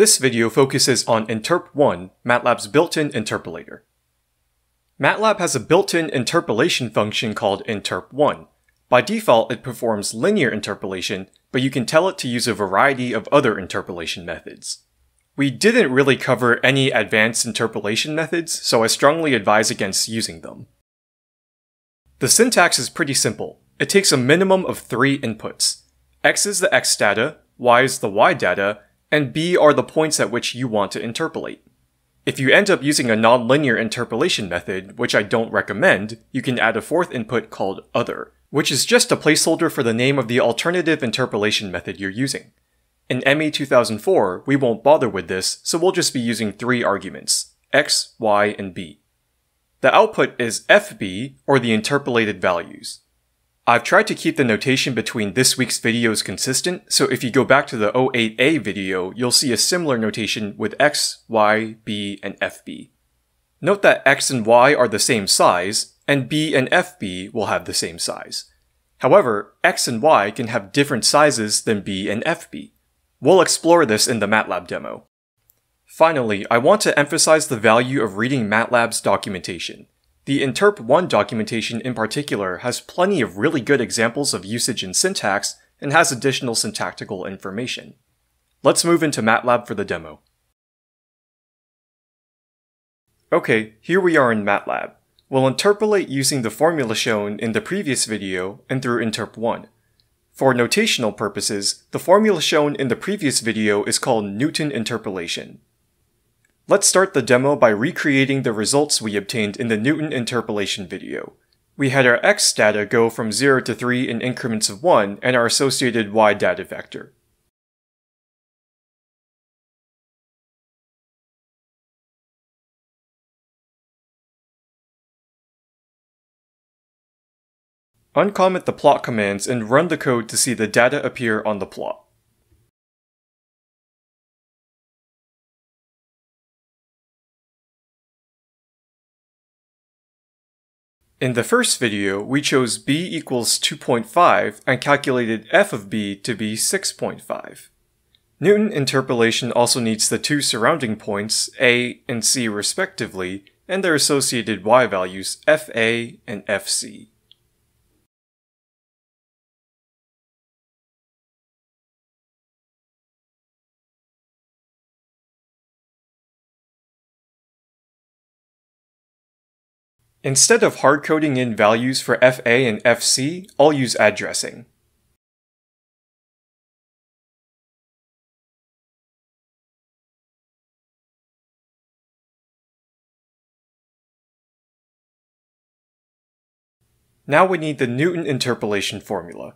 This video focuses on Interp1, MATLAB's built-in interpolator. MATLAB has a built-in interpolation function called interp1. By default, it performs linear interpolation, but you can tell it to use a variety of other interpolation methods. We didn't really cover any advanced interpolation methods, so I strongly advise against using them. The syntax is pretty simple. It takes a minimum of three inputs. X is the X data, Y is the Y data, and B are the points at which you want to interpolate. If you end up using a nonlinear interpolation method, which I don't recommend, you can add a fourth input called other, which is just a placeholder for the name of the alternative interpolation method you're using. In ME 2004, we won't bother with this, so we'll just be using three arguments, x, y, and b. The output is fb, or the interpolated values. I've tried to keep the notation between this week's videos consistent, so if you go back to the 08A video, you'll see a similar notation with x, y, b, and fb. Note that x and y are the same size, and b and fb will have the same size. However, x and y can have different sizes than b and fb. We'll explore this in the MATLAB demo. Finally, I want to emphasize the value of reading MATLAB's documentation. The Interp1 documentation in particular has plenty of really good examples of usage and syntax and has additional syntactical information. Let's move into MATLAB for the demo. Okay, here we are in MATLAB. We'll interpolate using the formula shown in the previous video and through Interp1. For notational purposes, the formula shown in the previous video is called Newton interpolation. Let's start the demo by recreating the results we obtained in the Newton interpolation video. We had our x data go from 0 to 3 in increments of 1 and our associated y data vector. Uncomment the plot commands and run the code to see the data appear on the plot. In the first video, we chose b equals 2.5 and calculated f of b to be 6.5. Newton interpolation also needs the two surrounding points, a and c respectively, and their associated y values fa and fc. Instead of hard-coding in values for FA and FC, I'll use addressing. Now we need the Newton interpolation formula.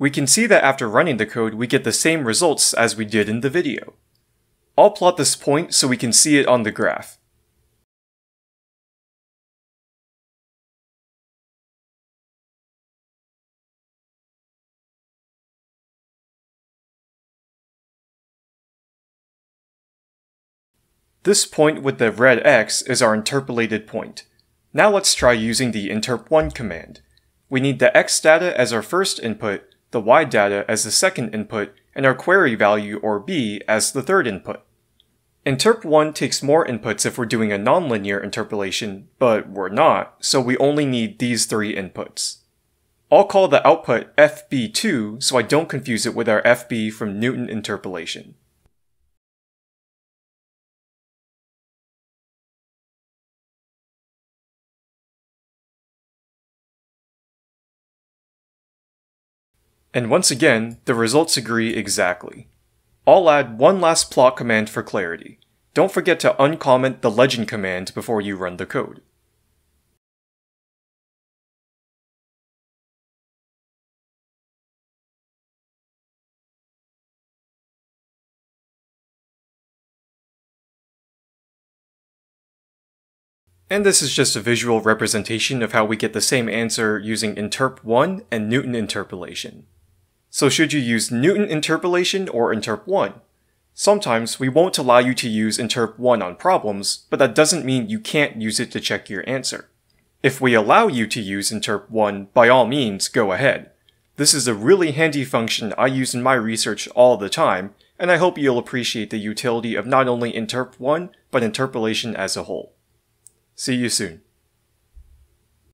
We can see that after running the code, we get the same results as we did in the video. I'll plot this point so we can see it on the graph. This point with the red X is our interpolated point. Now let's try using the interp1 command. We need the X data as our first input the y data as the second input, and our query value, or b, as the third input. Interp1 takes more inputs if we're doing a nonlinear interpolation, but we're not, so we only need these three inputs. I'll call the output FB2 so I don't confuse it with our FB from Newton interpolation. And once again, the results agree exactly. I'll add one last plot command for clarity. Don't forget to uncomment the legend command before you run the code. And this is just a visual representation of how we get the same answer using interp1 and Newton interpolation. So should you use Newton interpolation or interp1? Sometimes we won't allow you to use interp 1 on problems, but that doesn't mean you can't use it to check your answer. If we allow you to use interp 1, by all means, go ahead. This is a really handy function I use in my research all the time, and I hope you'll appreciate the utility of not only interp 1, but interpolation as a whole. See you soon.